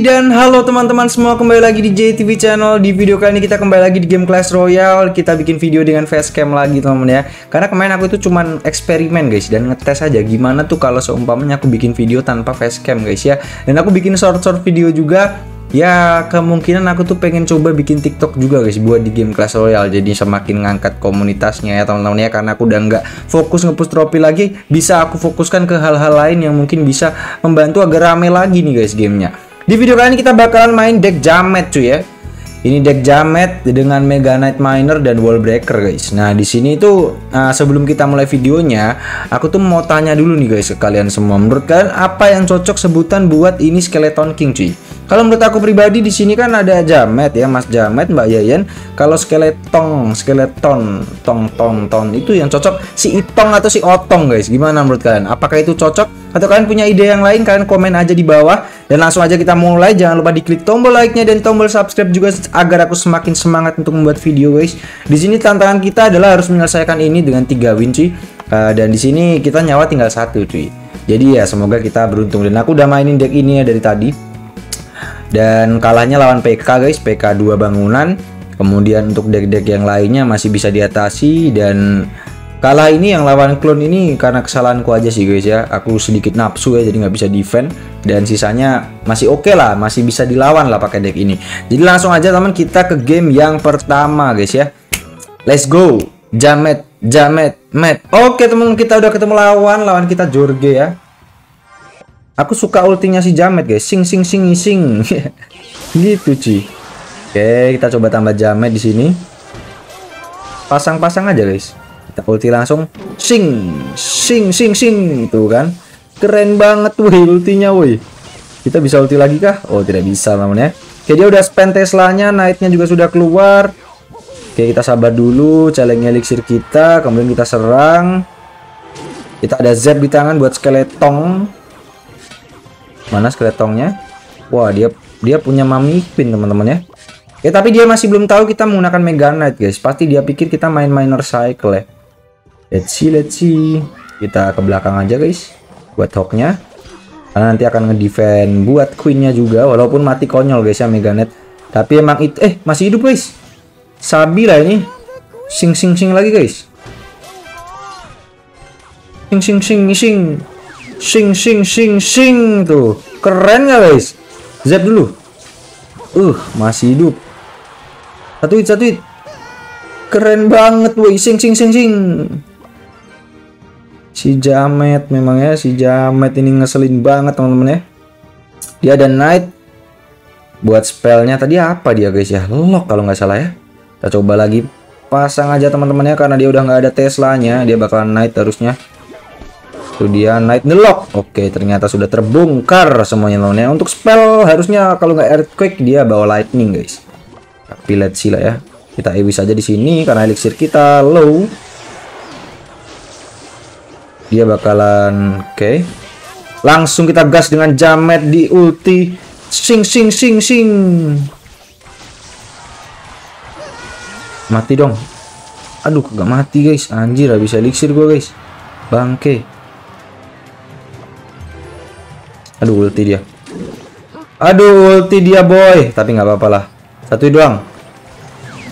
dan halo teman-teman semua kembali lagi di JTV Channel. Di video kali ini kita kembali lagi di game Clash Royale. Kita bikin video dengan facecam lagi teman-teman ya. Karena kemarin aku itu cuman eksperimen guys Dan ngetes aja gimana tuh kalau seumpamanya aku bikin video tanpa facecam guys ya. Dan aku bikin short-short video juga. Ya kemungkinan aku tuh pengen coba bikin TikTok juga guys buat di game Clash Royale. Jadi semakin ngangkat komunitasnya ya teman-teman ya. Karena aku udah nggak fokus ngepush trofi lagi bisa aku fokuskan ke hal-hal lain yang mungkin bisa membantu agar rame lagi nih guys gamenya. Di video kali ini kita bakalan main deck Jamet cuy ya. Ini deck Jamet dengan Mega Knight Miner dan Wall Breaker guys. Nah di sini tuh uh, sebelum kita mulai videonya, aku tuh mau tanya dulu nih guys ke kalian semua. Menurut kalian apa yang cocok sebutan buat ini Skeleton King cuy? Kalau menurut aku pribadi di sini kan ada Jamet ya Mas Jamet Mbak Yayan. Kalau skeleton, skeleton, tong tong tong itu yang cocok si Itong atau si Otong guys. Gimana menurut kalian? Apakah itu cocok? Atau kalian punya ide yang lain? Kalian komen aja di bawah dan langsung aja kita mulai. Jangan lupa diklik tombol like-nya dan tombol subscribe juga agar aku semakin semangat untuk membuat video guys. Di sini tantangan kita adalah harus menyelesaikan ini dengan tiga win cuy. Uh, dan di sini kita nyawa tinggal satu cuy. Jadi ya semoga kita beruntung dan aku udah mainin deck ini ya dari tadi. Dan kalahnya lawan PK guys, PK 2 bangunan. Kemudian untuk deck-deck yang lainnya masih bisa diatasi dan Kalah ini yang lawan clone ini karena kesalahanku aja sih guys ya. Aku sedikit nafsu ya jadi nggak bisa defend dan sisanya masih oke okay lah, masih bisa dilawan lah pakai deck ini. Jadi langsung aja teman kita ke game yang pertama guys ya. Let's go. Jamet, Jamet, Met. Oke teman kita udah ketemu lawan, lawan kita Jorge ya. Aku suka ultinya si Jamet guys. Sing sing sing sing. gitu cuy. Oke, kita coba tambah Jamet di sini. Pasang-pasang aja guys. Kita ulti langsung. Sing sing sing sing. Itu kan. Keren banget woi ultinya woi. Kita bisa ulti lagi kah? Oh tidak bisa namanya oke dia udah spend Teslanya Knightnya juga sudah keluar. Oke kita sabar dulu. Challenge elixir kita. Kemudian kita serang. Kita ada Z di tangan buat skeleton mana skeletongnya wah dia dia punya mami pin teman-teman ya Ya tapi dia masih belum tahu kita menggunakan Mega Knight guys. Pasti dia pikir kita main minor cycle ya. Let's see, let's see. Kita ke belakang aja guys. Buat hawknya. Karena nanti akan ngedefend buat queennya juga. Walaupun mati konyol guys ya Meganet. Tapi emang itu eh masih hidup guys. Sabi lah ini. Sing sing sing lagi guys. Sing sing sing sing. Sing sing sing sing tuh. Keren gak guys? Zap dulu. Uh, masih hidup. Satu hit, satu hit. Keren banget woi. Sing sing sing sing. Si Jamet memang ya, si Jamet ini ngeselin banget teman-teman ya. Dia ada Knight. Buat spellnya tadi apa dia guys ya? Lock kalau nggak salah ya. Kita coba lagi pasang aja teman-teman ya karena dia udah nggak ada Teslanya, dia bakalan Knight harusnya. Itu dia Knight Lock. Oke, ternyata sudah terbongkar semuanya teman-teman ya. Untuk spell harusnya kalau nggak Earthquake dia bawa Lightning guys. Tapi let's see lah ya. Kita EW saja di sini karena elixir kita low dia bakalan oke okay. langsung kita gas dengan jamet di ulti sing sing sing sing mati dong aduh gak mati guys anjir bisa elixir gue guys bangke aduh ulti dia. Aduh ulti dia boy. Tapi nggak apa-apa lah. Satu doang.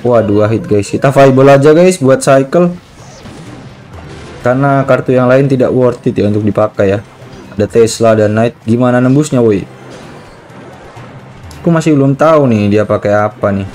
Wah dua hit guys. Kita fireball aja guys buat cycle. Karena kartu yang lain tidak worth it ya untuk dipakai ya. Ada Tesla dan Knight. Gimana nembusnya woi aku masih belum tahu nih dia pakai apa nih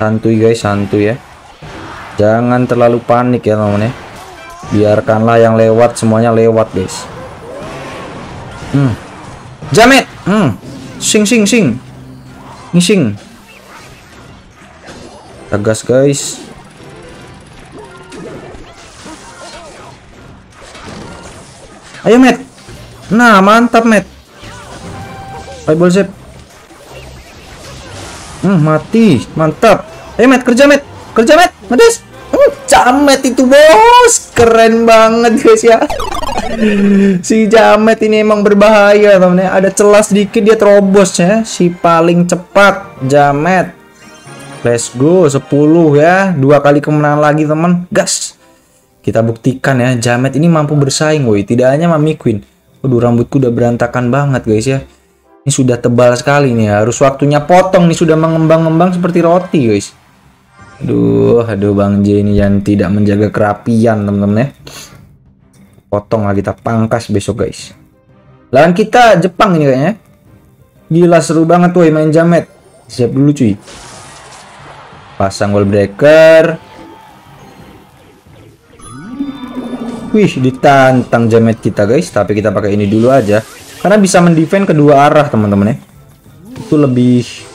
santuy guys santuy ya. Jangan terlalu panik ya teman ya. Biarkanlah yang lewat semuanya lewat guys. Hmm. Jamet! Hmm. Sing sing sing. Ngising tegas guys. Ayo met. Nah mantap met. Fireball zap hmm mati. Mantap Eh, Matt, kerja, Matt. Kerja, Matt. Ngedes. Uh, Jamet itu bos, keren banget guys ya. si Jamet ini emang berbahaya temen ya. Ada celah sedikit dia terobos ya. Si paling cepat Jamet. Let's go 10 ya. Dua kali kemenangan lagi teman. Gas. Kita buktikan ya Jamet ini mampu bersaing woi. Tidak hanya Mami Queen. Waduh rambutku udah berantakan banget guys ya. Ini sudah tebal sekali nih Harus waktunya potong nih sudah mengembang-ngembang seperti roti guys. Aduh, aduh Bang J ini yang tidak menjaga kerapian teman-teman ya. Potong lah kita pangkas besok guys. Lawan kita Jepang ini kayaknya. Gila seru banget tuh main jamet. Siap dulu cuy. Pasang wall breaker. Wih, ditantang jamet kita guys, tapi kita pakai ini dulu aja. Karena bisa mendefend kedua arah teman-teman ya. Itu lebih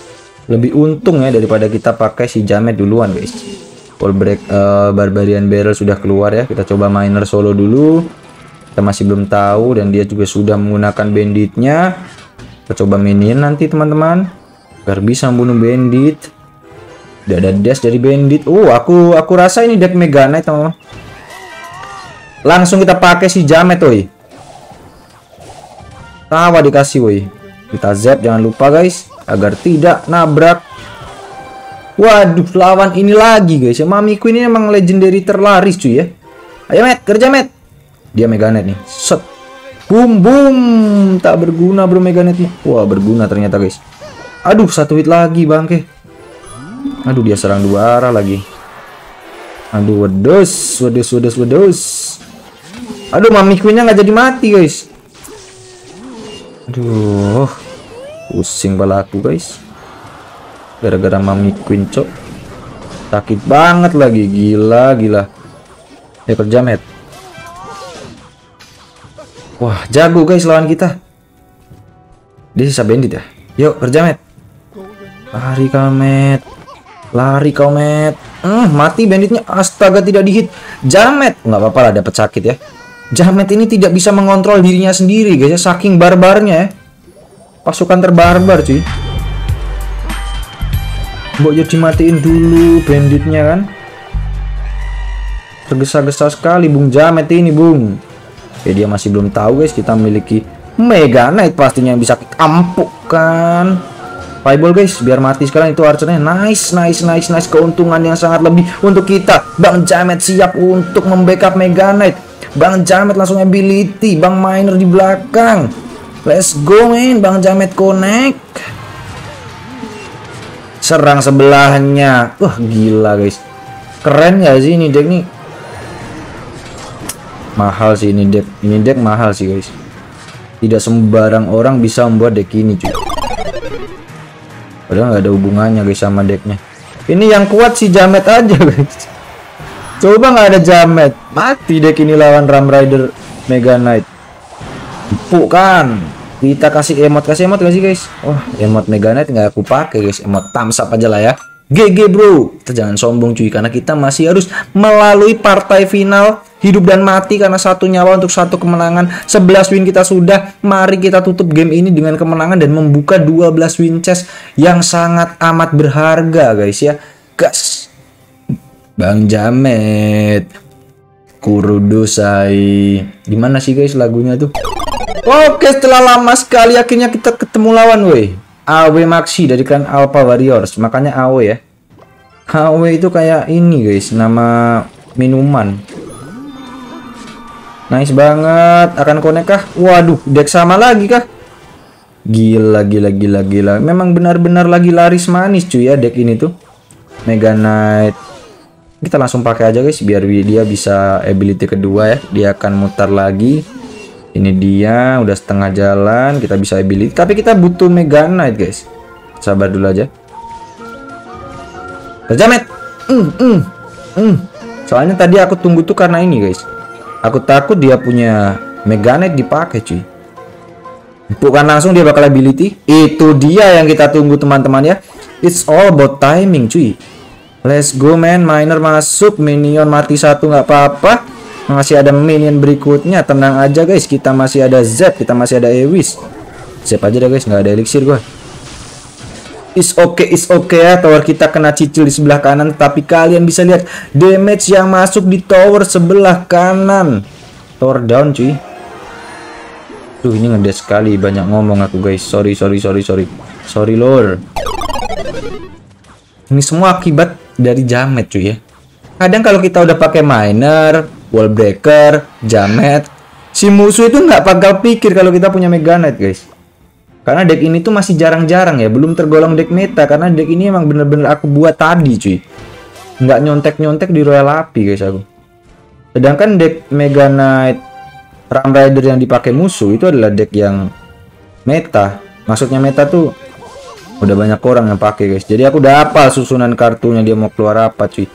lebih untung ya daripada kita pakai si Jamet duluan guys. Wall break uh, Barbarian Barrel sudah keluar ya. Kita coba miner solo dulu. Kita masih belum tahu dan dia juga sudah menggunakan banditnya. Kita coba minion nanti teman-teman. Biar bisa membunuh bandit. Tidak ada dash dari bandit. Oh aku aku rasa ini deck Mega Knight teman-teman. Langsung kita pakai si Jamet woi. Tawa dikasih woi. Kita zap jangan lupa guys agar tidak nabrak. Waduh lawan ini lagi guys. Ya mamiku ini emang legendary terlaris cuy ya. Ayo met kerja met dia meganet nih. Set. Boom boom. Tak berguna bro meganetnya wah berguna ternyata guys. Aduh satu hit lagi bangke aduh dia serang dua arah lagi. Aduh wedus wedus wedus wedus aduh mamikunya nggak jadi mati guys. Aduh pusing balaku guys. Gara-gara mami queen cok. Sakit banget lagi. Gila gila. Ya kerja met wah jago guys lawan kita. Dia sisa bandit ya? Yuk kerja met lari kau met. Lari kau met. Hmm, mati banditnya. Astaga tidak dihit. Jamet. Nggak apa-apa lah dapat sakit ya. Jamet ini tidak bisa mengontrol dirinya sendiri guys ya. Saking barbarnya ya pasukan terbarbar cuy. Mbok ya dimatiin dulu banditnya kan. Tergesa-gesa sekali Bung. Jamet ini Bung. Oke dia masih belum tahu guys kita memiliki Mega Knight pastinya yang bisa kampuk kan. Fireball guys biar mati sekarang itu archernya nice nice nice nice. Keuntungan yang sangat lebih untuk kita. Bang Jamet siap untuk membackup Mega Knight. Bang Jamet langsung ability. Bang Miner di belakang Let's go men, Bang Jamet connect. Serang sebelahnya. Wah, gila guys. Keren gak sih ini deck nih? Mahal sih ini deck. Ini deck mahal sih guys. Tidak sembarang orang bisa membuat deck ini cuy. Padahal nggak ada hubungannya guys sama decknya. Ini yang kuat si Jamet aja guys. Coba nggak ada Jamet, mati deck ini lawan Ram Rider Mega Knight. Empuk kan? Kita kasih emot kasih emot gak sih guys? Wah emot Meganet nggak aku pakai guys. Emot thumbs up aja lah ya. GG bro. Kita jangan sombong cuy karena kita masih harus melalui partai final hidup dan mati karena satu nyawa untuk satu kemenangan. 11 win kita sudah. Mari kita tutup game ini dengan kemenangan dan membuka 12 win chest yang sangat amat berharga guys ya. Gas. Bang Jamet. Kurudusai gimana sih guys lagunya tuh Oke, setelah lama sekali akhirnya kita ketemu lawan, woi. AW Maxi dari kan Alpha Warriors. Makanya AW ya. AW itu kayak ini, guys, nama minuman. Nice banget. Akan konek kah? Waduh, deck sama lagi kah? Gila, gila, gila, gila. Memang benar-benar lagi laris manis cuy ya deck ini tuh. Mega Knight. Kita langsung pakai aja guys biar dia bisa ability kedua ya. Dia akan mutar lagi ini dia udah setengah jalan kita bisa ability tapi kita butuh Mega Knight guys. Sabar dulu aja. Terjamet mm, mm, mm. soalnya tadi aku tunggu tuh karena ini guys. Aku takut dia punya Mega Knight dipakai cuy. Bukan langsung dia bakal ability. Itu dia yang kita tunggu teman-teman ya. It's all about timing cuy. Let's go man. Miner masuk. Minion mati satu nggak apa-apa masih ada minion berikutnya. Tenang aja guys. Kita masih ada Z kita masih ada Ewis. Z aja deh guys. Nggak ada elixir gua. Is okay is okay ya. Tower kita kena cicil di sebelah kanan. Tapi kalian bisa lihat damage yang masuk di tower sebelah kanan. Tower down cuy. Tuh ini ngedes sekali. Banyak ngomong aku guys. Sorry sorry sorry sorry. Sorry lor ini semua akibat dari jamet cuy ya. Kadang kalau kita udah pakai miner wall breaker jamet si musuh itu nggak bakal pikir kalau kita punya mega knight guys karena deck ini tuh masih jarang-jarang ya, belum tergolong deck meta karena deck ini emang bener-bener aku buat tadi cuy. Nggak nyontek-nyontek di Royal Api guys aku. Sedangkan deck Mega Knight Ram Rider yang dipakai musuh itu adalah deck yang meta. Maksudnya meta tuh udah banyak orang yang pakai guys. Jadi aku udah apa susunan kartunya dia mau keluar apa cuy.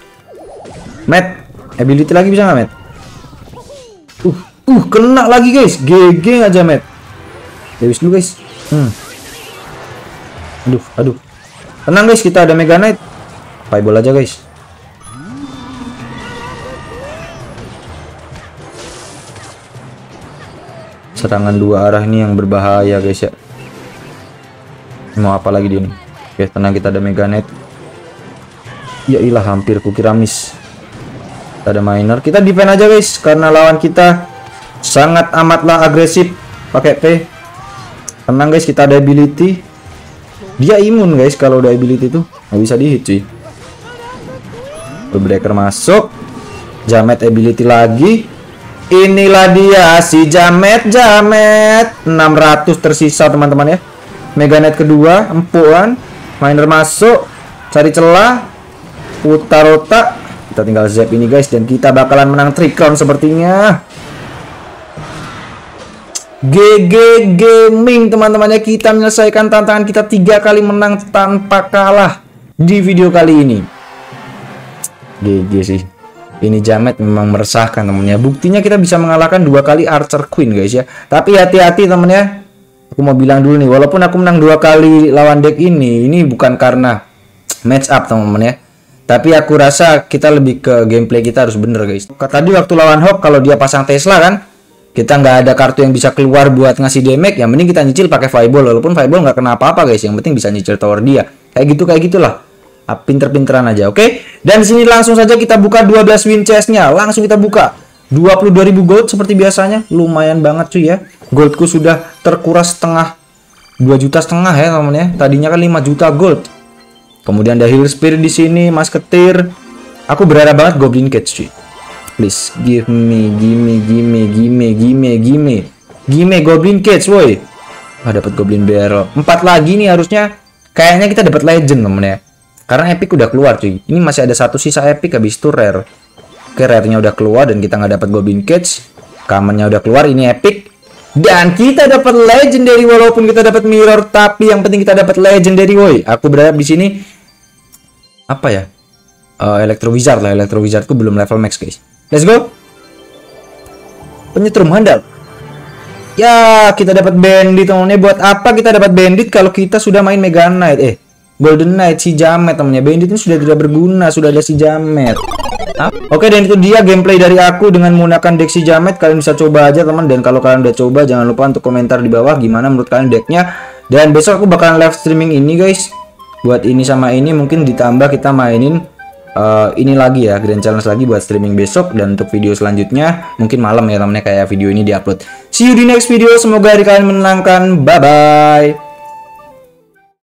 Matt, ability lagi bisa nggak Matt? Uh, uh kena lagi guys. GG aja Matt. Lewis dulu guys. Hmm. Aduh, aduh. Tenang guys, kita ada Mega Knight. Fireball aja guys. Serangan dua arah ini yang berbahaya guys ya. Mau apa lagi dia nih? Oke, tenang kita ada Mega Knight. Ya ilah hampir kukira miss. Kita ada miner. Kita defend aja guys karena lawan kita sangat amatlah agresif. Pakai P. Tenang guys kita ada ability. Dia imun guys kalau udah ability tuh nggak bisa dihit cuy. Breaker masuk. Jamet ability lagi. Inilah dia si jamet jamet. 600 tersisa teman-teman ya. Meganet kedua empuan. Miner masuk. Cari celah. Putar otak kita tinggal zap ini guys dan kita bakalan menang trick round sepertinya. GG Gaming teman-temannya kita menyelesaikan tantangan kita tiga kali menang tanpa kalah di video kali ini. GG sih. Ini Jamet memang meresahkan temennya buktinya kita bisa mengalahkan dua kali Archer Queen guys ya. Tapi hati-hati temennya aku mau bilang dulu nih walaupun aku menang dua kali lawan deck ini ini bukan karena match up teman-teman tapi aku rasa kita lebih ke gameplay kita harus bener guys. Tadi waktu lawan Hawk kalau dia pasang Tesla kan kita nggak ada kartu yang bisa keluar buat ngasih damage yang mending kita nyicil pakai fireball walaupun fireball nggak kena apa-apa guys. Yang penting bisa nyicil tower dia. Kayak gitu kayak gitulah. Ah, pinter-pinteran aja oke? Okay? dan sini langsung saja kita buka 12 win chestnya. Langsung kita buka. 22.000 gold seperti biasanya. Lumayan banget cuy ya. Goldku sudah terkuras setengah 2 juta setengah ya teman ya tadinya kan 5 juta gold kemudian ada heal spirit di sini masketir aku berharap banget goblin cage cuy Please give me, give me, give me, give me, give me, give me. Give me Goblin Cage, woi. Ah, dapat Goblin Barrel. Empat lagi nih harusnya. Kayaknya kita dapat Legend, temen ya. Karena Epic udah keluar, cuy. Ini masih ada satu sisa Epic habis itu Rare. Oke, Rare-nya udah keluar dan kita nggak dapat Goblin Cage. Kamarnya udah keluar, ini Epic. Dan kita dapat Legendary walaupun kita dapat Mirror, tapi yang penting kita dapat Legendary, woi. Aku berharap di sini apa ya? Uh, Electro Wizard lah, Electro Wizardku belum level max, guys. Let's go. Penyetrum handal. Ya, kita dapat bandit temennya. Buat apa kita dapat bandit kalau kita sudah main Mega Knight? Eh, Golden Knight si Jamet temennya. Bandit ini sudah tidak berguna, sudah ada si Jamet. Oke, dan itu dia gameplay dari aku dengan menggunakan deck si Jamet. Kalian bisa coba aja teman. Dan kalau kalian udah coba, jangan lupa untuk komentar di bawah gimana menurut kalian decknya. Dan besok aku bakalan live streaming ini guys. Buat ini sama ini mungkin ditambah kita mainin uh, ini lagi ya Grand Challenge lagi buat streaming besok dan untuk video selanjutnya mungkin malam ya temennya kayak video ini diupload. See you di next video. Semoga hari kalian menyenangkan. Bye bye.